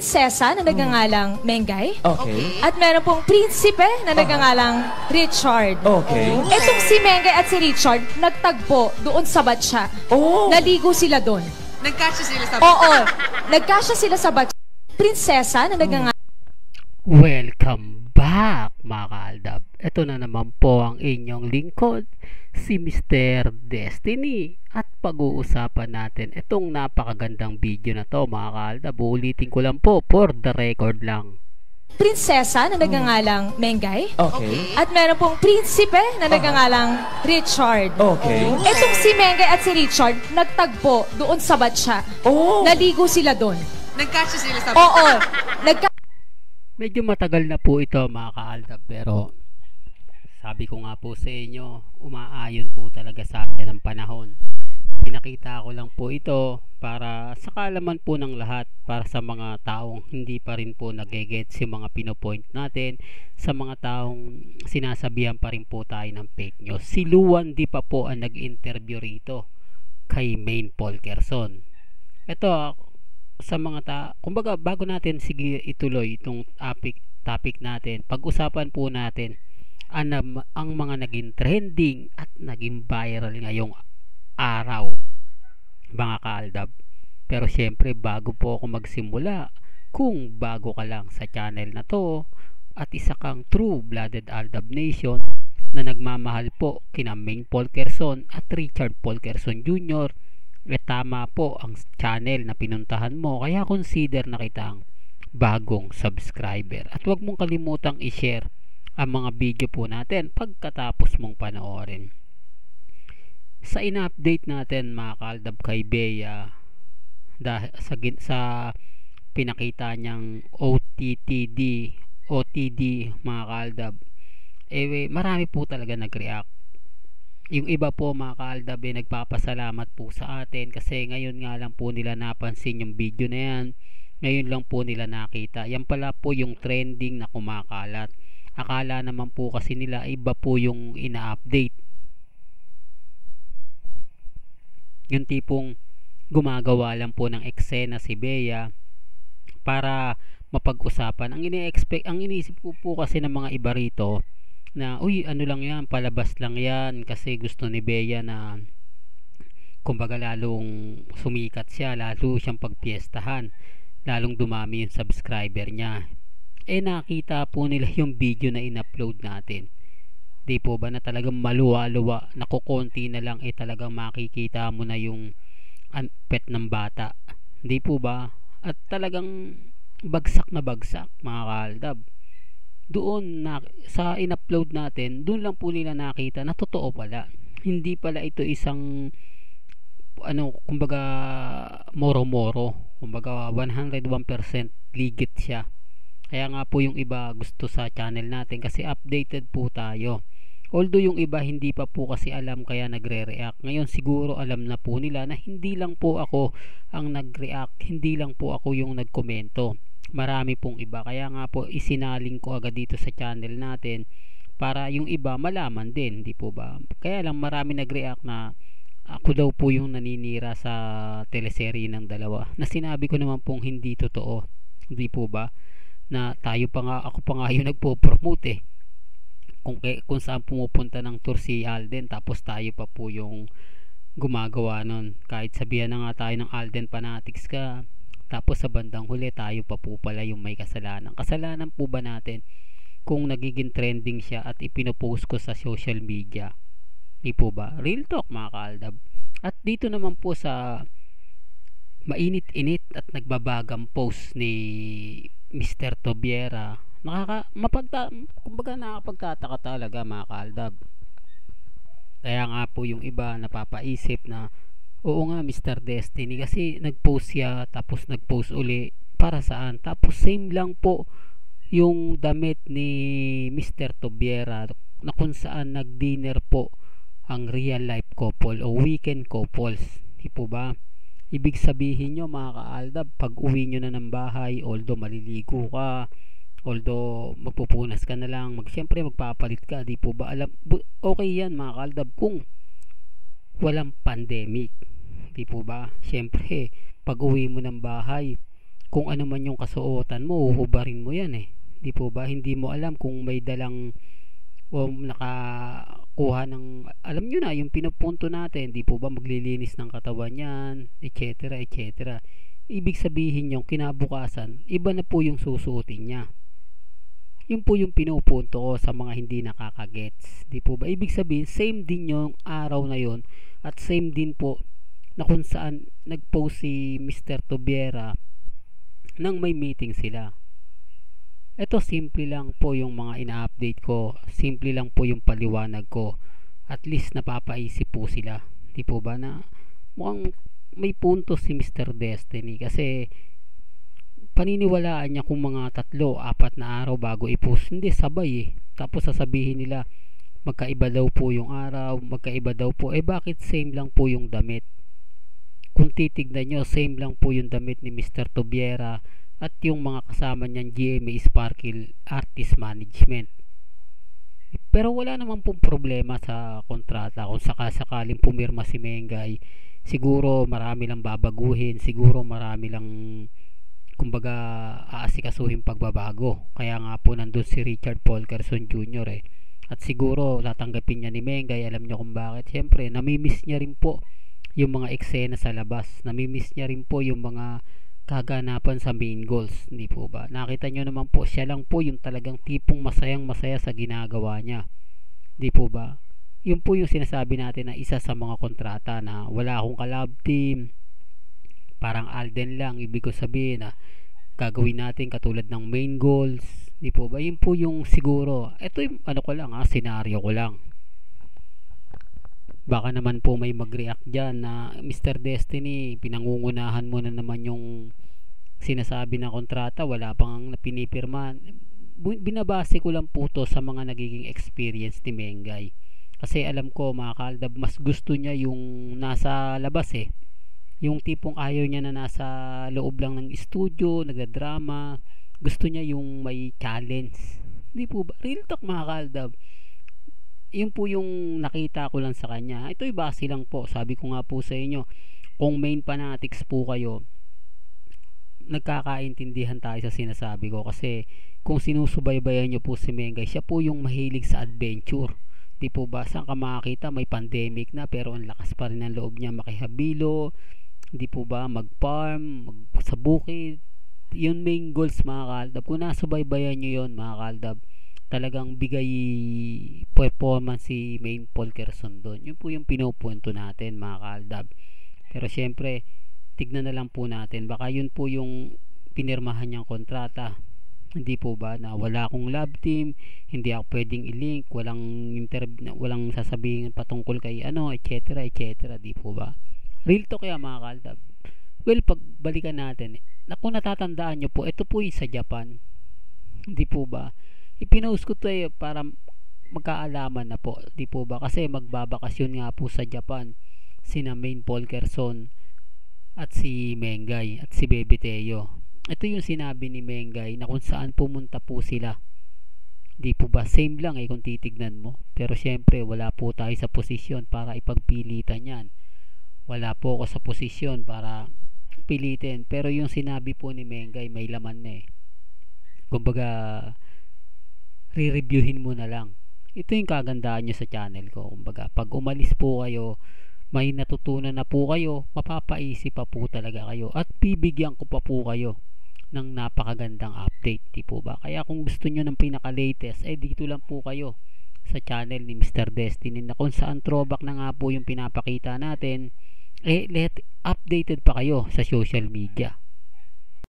prinsesa na nagangalang Mengay. Okay. At meron pong prinsipe na nagangalang Richard. Okay. Etong si Mengay at si Richard, nagtagpo doon sa batsa. Oh. Naligo sila doon. Nagkasya sila sa... Oo. Nagkasya sila sa batsa. Prinsesa na nagangalang Welcome back mga kaaldab. Ito na naman po ang inyong lingkod, si Mr. Destiny. At pag-uusapan natin itong napakagandang video na to mga kaaldab. Ulitin ko lang po for the record lang. prinsesa na nagangalang Mengay. Okay. At meron pong prinsipe na nagangalang Richard. Okay. Etong si Mengay at si Richard, nagtagpo doon sa batsa. Oh. Naligo sila doon. Nagkasya sila sa... Oo. Nagka Medyo matagal na po ito mga kaaldab pero sabi ko nga po sa inyo, umaayon po talaga sa atin ang panahon. Pinakita ko lang po ito para sa kaalaman po ng lahat para sa mga taong hindi pa rin po nagigets yung mga pinopoint natin sa mga taong sinasabihan pa rin po tayo ng fake news. Si Luan di pa po ang nag-interview rito kay Main Polkerson. Ito sa mga ta kumbaga bago natin sige ituloy itong topic topic natin pag-usapan po natin ang, ang mga naging trending at naging viral ngayong araw mga kaaldab. Pero syempre bago po ako magsimula kung bago ka lang sa channel na to at isa kang true blooded Aldab Nation na nagmamahal po kina Ming Polkerson at Richard Polkerson Jr eh tama po ang channel na pinuntahan mo. Kaya consider na kitang bagong subscriber. At huwag mong kalimutang i-share ang mga video po natin pagkatapos mong panoorin. Sa ina-update natin mga kaldab kay Bea dahil sa, sa pinakita niyang OTTD OTD mga kaldab eh marami po talaga nag-react. Yung iba po mga kaaldab eh, nagpapasalamat po sa atin kasi ngayon nga lang po nila napansin yung video na yan. Ngayon lang po nila nakita. Yan pala po yung trending na kumakalat akala naman po kasi nila iba po yung ina-update. Yung tipong gumagawa lang po ng eksena si Bea para mapag-usapan. Ang ini-expect ang iniisip ko po kasi ng mga iba rito na uy ano lang yan palabas lang yan kasi gusto ni Bea na kumbaga lalong sumikat siya lalo siyang pagpiestahan lalong dumami yung subscriber niya eh nakita po nila yung video na in-upload natin di po ba na talagang maluwa-luwa nakukonti na lang eh talagang makikita mo na yung pet ng bata di po ba at talagang bagsak na bagsak mga kaaldab doon na, sa in-upload natin, doon lang po nila nakita na totoo pala. Hindi pala ito isang ano, kumbaga moro-moro. Kumbaga 101% ligit siya. Kaya nga po yung iba gusto sa channel natin kasi updated po tayo. Although yung iba hindi pa po kasi alam kaya nagre-react. Ngayon siguro alam na po nila na hindi lang po ako ang nag-react, hindi lang po ako yung nagkomento. Marami pong iba. Kaya nga po isinaling ko agad dito sa channel natin para yung iba malaman din. Di po ba? Kaya lang marami nag-react na ako daw po yung naninira sa teleserye ng dalawa. Na sinabi ko naman pong hindi totoo. Di po ba na tayo pa nga ako pa nga yung nagpo-promote eh. Kung, kung saan pumupunta ng tour si Alden tapos tayo pa po yung gumagawa nun. Kahit sabihan na nga tayo ng Alden Fanatics ka tapos sa bandang huli tayo pa po pala yung may kasalanan. Kasalanan po ba natin kung nagiging trending siya at ipinopost ko sa social media? Di po ba? Real talk mga kaaldab. At dito naman po sa mainit-init at nagbabagang post ni Mr. Tobiera nakaka mapagta kumbaga nakapagtataka talaga mga kaaldab kaya nga po yung iba napapaisip na Oo nga Mr. Destiny kasi nag-post siya tapos nag-post uli para saan tapos same lang po yung damit ni Mr. Tobiera na kung saan nag-dinner po ang real life couple o weekend couples di po ba ibig sabihin nyo mga kaaldab pag uwi nyo na ng bahay although maliligo ka although magpupunas ka na lang mag, syempre magpapalit ka di po ba alam okay yan mga kaaldab kung walang pandemic di po ba syempre pag uwi mo ng bahay kung ano man yung kasuotan mo, uhubarin mo yan eh. Di po ba? Hindi mo alam kung may dalang o nakakuha ng alam nyo na yung pinupunto natin di po ba maglilinis ng katawan yan etc etc ibig sabihin yung kinabukasan iba na po yung susuotin niya. Yun po yung pinupunto ko sa mga hindi nakakagets di po ba? Ibig sabihin same din yung araw na yon at same din po na kung saan nagpost si Mr. Tobiera nang may meeting sila ito simple lang po yung mga ina-update ko. Simple lang po yung paliwanag ko. At least napapaisip po sila. Di po ba na mukhang may punto si Mr. Destiny kasi paniniwalaan niya kung mga tatlo, apat na araw bago i-post. Hindi, sabay eh. Tapos sasabihin nila magkaiba daw po yung araw, magkaiba daw po. Eh bakit same lang po yung damit? Kung titignan nyo, same lang po yung damit ni Mr. Tobiera at yung mga kasama niyan GMA Sparkle Artist Management. Pero wala naman pong problema sa kontrata kung sakasakaling pumirma si Mengay. Siguro marami lang babaguhin, siguro marami lang kumbaga aasikasuhin pagbabago. Kaya nga po nandun si Richard Paul Carson Jr. eh. At siguro tatanggapin niya ni Mengay, alam niyo kung bakit. Siyempre, namimiss niya rin po yung mga eksena sa labas. Namimiss niya rin po yung mga kaganapan sa main goals, hindi po ba? Nakita nyo naman po, siya lang po yung talagang tipong masayang masaya sa ginagawa niya. Hindi po ba? Yun po yung sinasabi natin na isa sa mga kontrata na wala akong kalab team, parang Alden lang, ibig ko sabihin na gagawin natin katulad ng main goals, hindi po ba? Yun po yung siguro, ito yung ano ko lang ha, senaryo ko lang baka naman po may mag-react dyan na Mr. Destiny pinangungunahan mo na naman yung sinasabi na kontrata wala pang pinipirma. Binabase ko lang po to sa mga nagiging experience ni Mengay. Kasi alam ko mga kaldab mas gusto niya yung nasa labas eh. Yung tipong ayaw niya na nasa loob lang ng studio nagdadrama gusto niya yung may challenge. Hindi po ba? Real talk mga kaldab. Yun po yung nakita ko lang sa kanya. Ito'y base lang po. Sabi ko nga po sa inyo, kung main fanatics po kayo, nagkakaintindihan tayo sa sinasabi ko kasi kung sinusubaybayan nyo po si Mengay, siya po yung mahilig sa adventure. Di po ba? Saan ka makakita? May pandemic na pero ang lakas pa rin ng loob niya makihabilo. Di po ba? Mag-farm, mag sa bukid. Yun main goals mga kaldab. Kung nasubaybayan nyo yun mga kaldab, talagang bigay performance si main Paul Kerson doon. Yun po yung pinupunto natin mga kaaldab. Pero syempre, tignan na lang po natin. Baka yun po yung pinirmahan niyang kontrata. Hindi po ba na wala akong lab team, hindi ako pwedeng i-link, walang interview, walang sasabihin patungkol kay ano, etc. etc. Di po ba? Real to kaya mga kaaldab. Well, pagbalikan natin, na kung natatandaan nyo po, ito po yung sa Japan. Hindi po ba? ipinost ko to eh para magkaalaman na po di po ba kasi magbabakasyon nga po sa Japan sina Main Paul Kerson at si Mengay at si Bebe Teo. Ito yung sinabi ni Mengay na kung saan pumunta po sila. Di po ba same lang eh kung titignan mo? Pero syempre wala po tayo sa posisyon para ipagpilitan yan. Wala po ako sa posisyon para pilitin. Pero yung sinabi po ni Mengay may laman na eh. Kumbaga re-reviewin mo na lang. Ito yung kagandahan nyo sa channel ko. Kumbaga pag umalis po kayo may natutunan na po kayo mapapaisip pa po talaga kayo at bibigyan ko pa po kayo ng napakagandang update di po ba kaya kung gusto nyo ng pinaka latest eh dito lang po kayo sa channel ni Mr. Destiny na kung saan throwback na nga po yung pinapakita natin eh let updated pa kayo sa social media